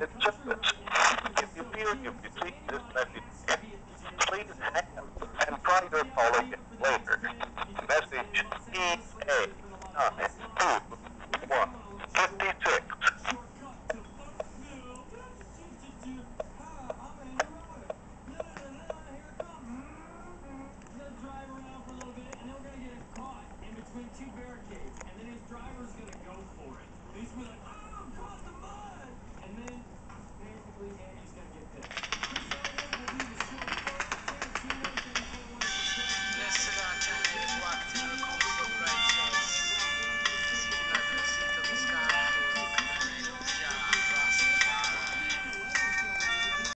it's just chiplet. If you feel you've treat this message, please hang and try to follow it later. Message EA.